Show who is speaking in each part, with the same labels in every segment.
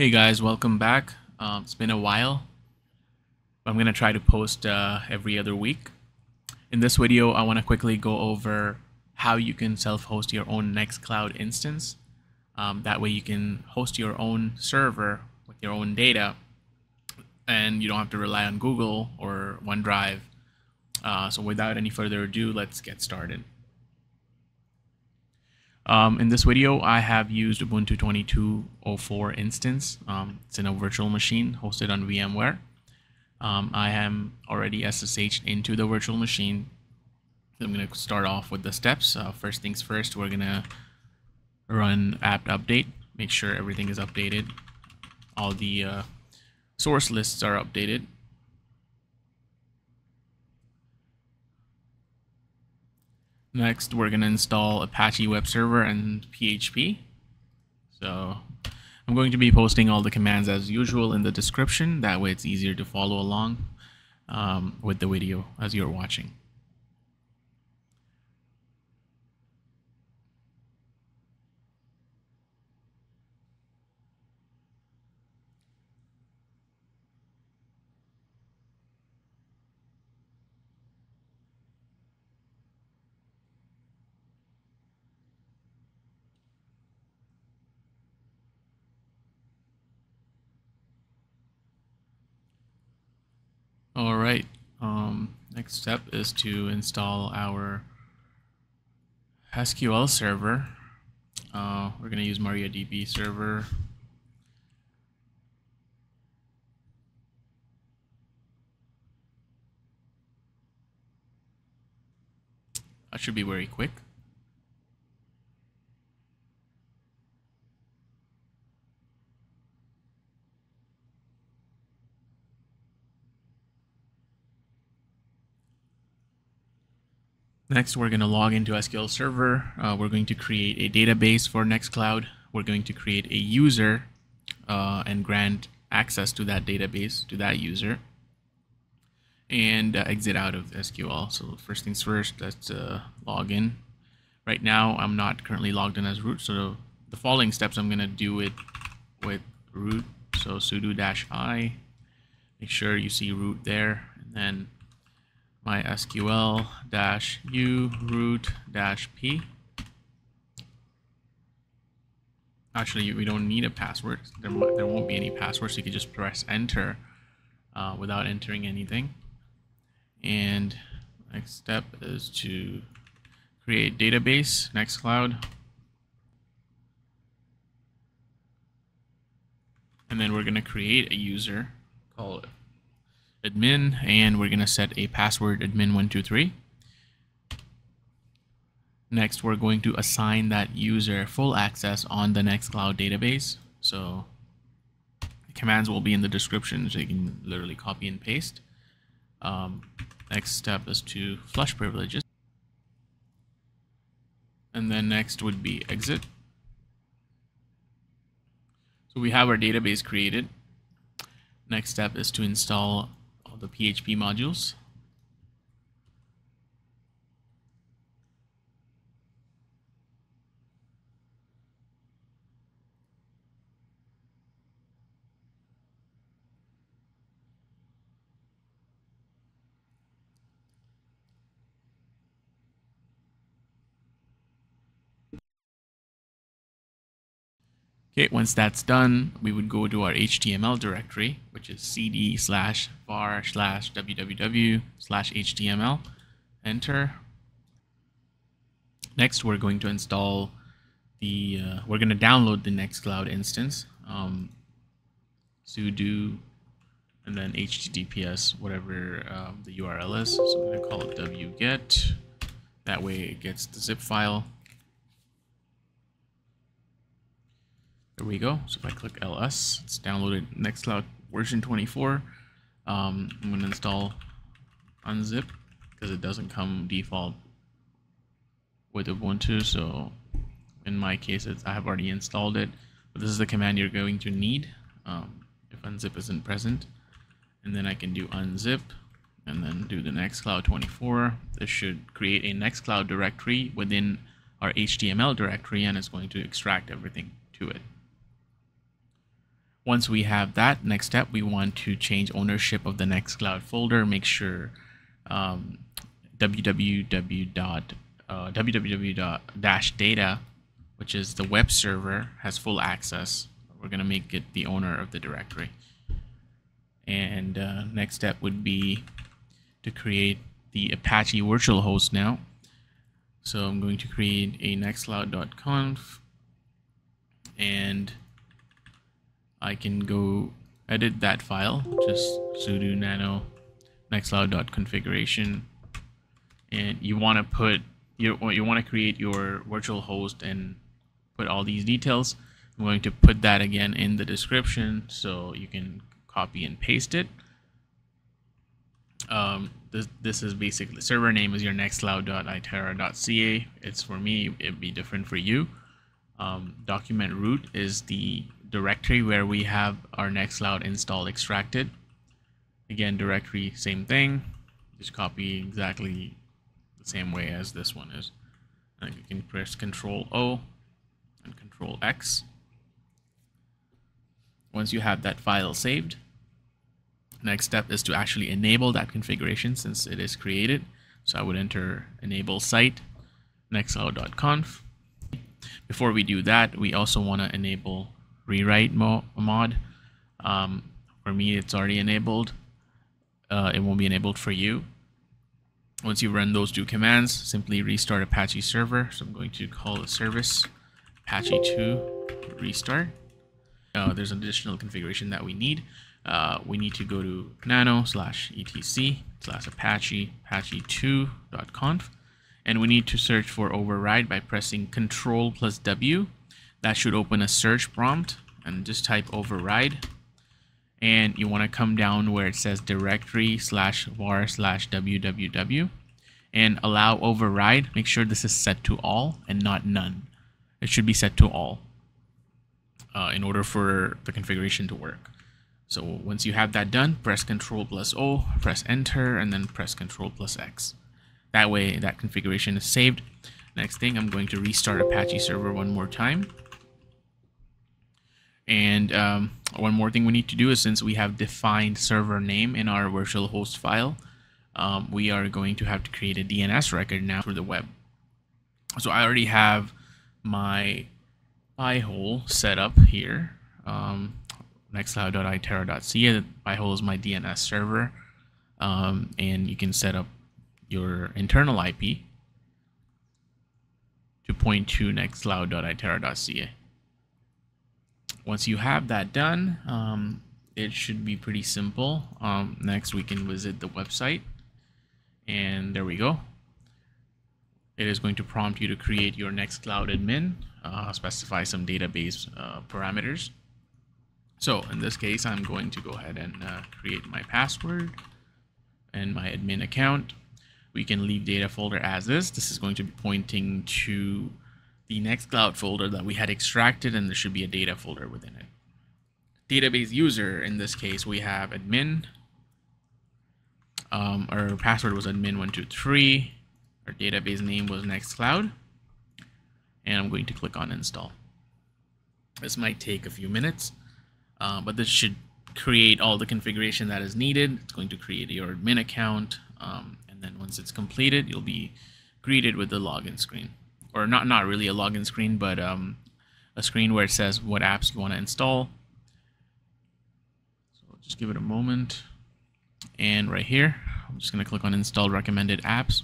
Speaker 1: Hey guys, welcome back. Um, it's been a while. I'm going to try to post uh, every other week. In this video, I want to quickly go over how you can self-host your own Nextcloud instance. Um, that way you can host your own server with your own data and you don't have to rely on Google or OneDrive. Uh, so without any further ado, let's get started. Um, in this video, I have used Ubuntu 22.04 instance. Um, it's in a virtual machine hosted on VMware. Um, I am already SSH into the virtual machine. I'm going to start off with the steps. Uh, first things first, we're going to run apt update, make sure everything is updated. All the uh, source lists are updated. Next, we're going to install Apache Web Server and PHP. So I'm going to be posting all the commands as usual in the description. That way it's easier to follow along um, with the video as you're watching. All right. Um, next step is to install our SQL server. Uh, we're going to use MariaDB server. That should be very quick. Next, we're going to log into SQL Server. Uh, we're going to create a database for Nextcloud. We're going to create a user uh, and grant access to that database to that user and uh, exit out of SQL. So first things first, let's uh, log in. Right now, I'm not currently logged in as root, so the following steps I'm going to do it with root. So sudo dash i, make sure you see root there, and then mysql dash u root dash p. Actually, we don't need a password. There, there won't be any password, so you can just press enter uh, without entering anything. And next step is to create database, Nextcloud. And then we're going to create a user, call it admin and we're going to set a password admin123. Next, we're going to assign that user full access on the Nextcloud database. So commands will be in the description, so you can literally copy and paste. Um, next step is to flush privileges. And then next would be exit. So we have our database created. Next step is to install the PHP modules. Okay, once that's done, we would go to our HTML directory, which is cd slash var slash www slash HTML. Enter. Next, we're going to install the, uh, we're going to download the Nextcloud instance. Um, sudo and then https, whatever um, the URL is. So I'm going to call it wget. That way it gets the zip file. There we go. So if I click ls, it's downloaded Nextcloud version 24. Um, I'm going to install unzip because it doesn't come default with Ubuntu. So in my case, I have already installed it. But this is the command you're going to need um, if unzip isn't present. And then I can do unzip and then do the Nextcloud 24. This should create a Nextcloud directory within our HTML directory and it's going to extract everything to it. Once we have that, next step, we want to change ownership of the Nextcloud folder. Make sure um, www. Uh, www.data, which is the web server, has full access. We're going to make it the owner of the directory. And uh, next step would be to create the Apache virtual host now. So I'm going to create a nextcloud.conf and I can go edit that file, just sudo nano nextcloud.configuration. And you want to put you you want to create your virtual host and put all these details. I'm going to put that again in the description so you can copy and paste it. Um, this, this is basically server name is your nextcloud.itera.ca. It's for me, it'd be different for you. Um, document root is the directory where we have our Nextcloud install extracted. Again, directory, same thing. Just copy exactly the same way as this one is. And you can press Control O and Control X. Once you have that file saved, next step is to actually enable that configuration since it is created. So I would enter enable site nextcloud.conf. Before we do that, we also want to enable rewrite mo mod. Um, for me, it's already enabled. Uh, it won't be enabled for you. Once you run those two commands, simply restart Apache server. So I'm going to call the service Apache 2 restart. Uh, there's an additional configuration that we need. Uh, we need to go to nano slash etc slash apache apache2.conf and we need to search for override by pressing control plus W. That should open a search prompt and just type override and you want to come down where it says directory slash var slash www and allow override. Make sure this is set to all and not none. It should be set to all uh, in order for the configuration to work. So once you have that done, press Control plus O, press Enter, and then press Control plus X. That way, that configuration is saved. Next thing, I'm going to restart Apache server one more time. And um, one more thing we need to do is since we have defined server name in our virtual host file, um, we are going to have to create a DNS record now for the web. So I already have my Pi-hole set up here. Um, nextcloud.itera.ca. Pi-hole is my DNS server. Um, and you can set up your internal IP to point to nextcloud.itera.ca. Once you have that done, um, it should be pretty simple. Um, next, we can visit the website. And there we go. It is going to prompt you to create your Nextcloud admin, uh, specify some database uh, parameters. So in this case, I'm going to go ahead and uh, create my password and my admin account. We can leave data folder as is. This is going to be pointing to the Nextcloud folder that we had extracted and there should be a data folder within it. Database user, in this case, we have admin. Um, our password was admin123. Our database name was Nextcloud. And I'm going to click on install. This might take a few minutes uh, but this should create all the configuration that is needed. It's going to create your admin account, um, and then once it's completed, you'll be greeted with the login screen, or not not really a login screen, but um, a screen where it says what apps you want to install. So just give it a moment, and right here, I'm just going to click on install recommended apps.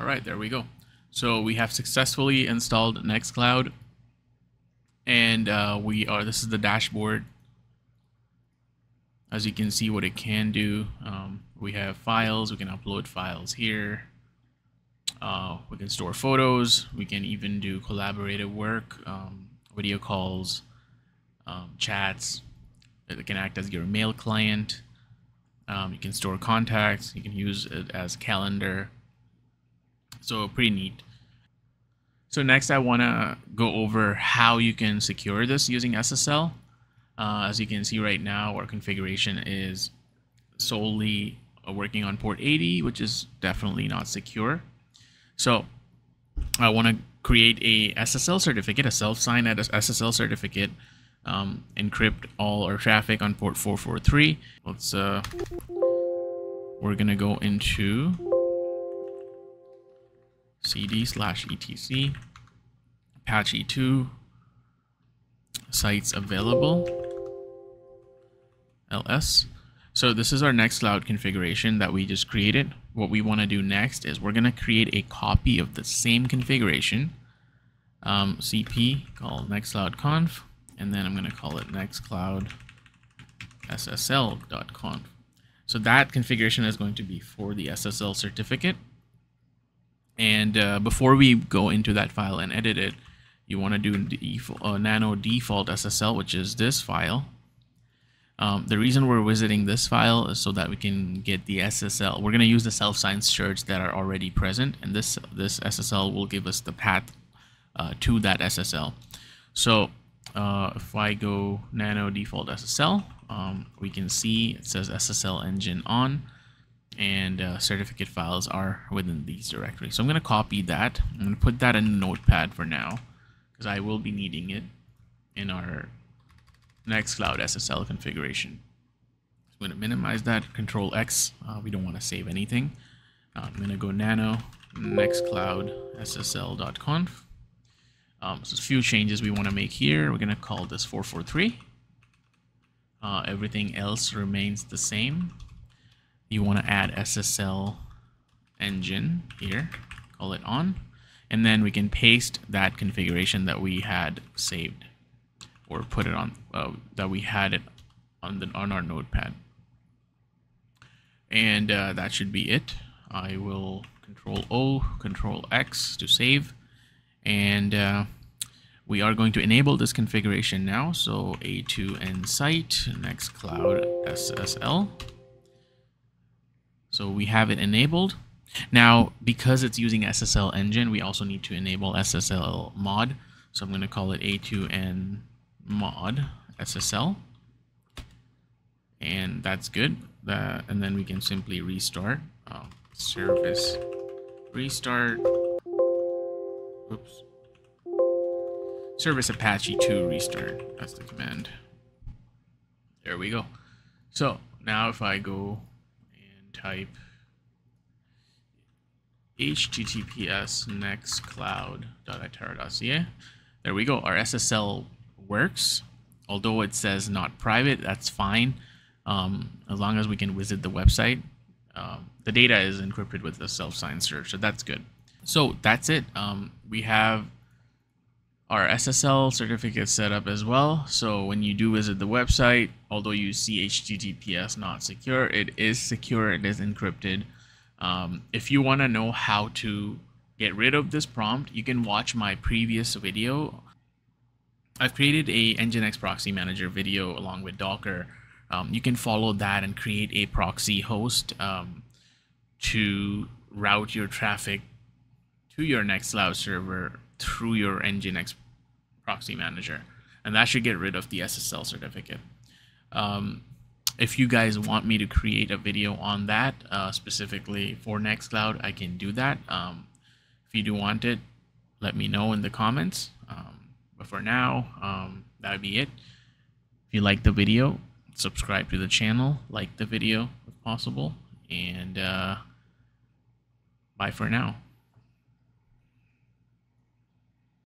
Speaker 1: All right, there we go. So we have successfully installed Nextcloud and uh, we are, this is the dashboard. As you can see what it can do, um, we have files, we can upload files here. Uh, we can store photos, we can even do collaborative work, um, video calls, um, chats. It can act as your mail client. Um, you can store contacts. You can use it as calendar. So pretty neat. So next I want to go over how you can secure this using SSL. Uh, as you can see right now, our configuration is solely uh, working on port 80, which is definitely not secure. So I want to create a SSL certificate, a self-signed SSL certificate, um, encrypt all our traffic on port 443. Let's, uh, we're going to go into cd slash etc apache 2 sites available. Ls so this is our nextcloud configuration that we just created. What we want to do next is we're going to create a copy of the same configuration. Um, cp called nextcloud conf and then i'm going to call it nextcloud ssl.conf so that configuration is going to be for the ssl certificate and uh, before we go into that file and edit it, you want to do uh, nano default SSL, which is this file. Um, the reason we're visiting this file is so that we can get the SSL. We're going to use the self-signed certs that are already present, and this this SSL will give us the path uh, to that SSL. So uh, if I go nano default SSL, um, we can see it says SSL engine on and uh, certificate files are within these directories. So I'm going to copy that. I'm going to put that in Notepad for now because I will be needing it in our Nextcloud SSL configuration. I'm going to minimize that, Control X. Uh, we don't want to save anything. Uh, I'm going to go nano nextcloud ssl.conf. Um, so a few changes we want to make here. We're going to call this 443. Uh, everything else remains the same you want to add SSL engine here, call it on, and then we can paste that configuration that we had saved or put it on uh, that we had it on the on our notepad. And uh, that should be it. I will control O, control X to save. And uh, we are going to enable this configuration now. So a2ensite, Nextcloud SSL. So we have it enabled. Now, because it's using SSL engine, we also need to enable SSL mod. So I'm going to call it A2N mod SSL. And that's good. That, and then we can simply restart. Uh, service restart. Oops. Service Apache 2 restart. That's the command. There we go. So now if I go type https nextcloud.itera.ca. There we go. Our SSL works. Although it says not private, that's fine. Um, as long as we can visit the website. Um, the data is encrypted with the self-signed certs, so that's good. So that's it. Um, we have our SSL certificate set up as well. So when you do visit the website, although you see HTTPS not secure, it is secure, it is encrypted. Um, if you want to know how to get rid of this prompt, you can watch my previous video. I've created a Nginx proxy manager video along with Docker. Um, you can follow that and create a proxy host um, to route your traffic to your Nextcloud server through your Nginx proxy manager. And that should get rid of the SSL certificate. Um, if you guys want me to create a video on that uh, specifically for Nextcloud, I can do that. Um, if you do want it, let me know in the comments. Um, but for now, um, that would be it. If you like the video, subscribe to the channel, like the video if possible, and uh, bye for now.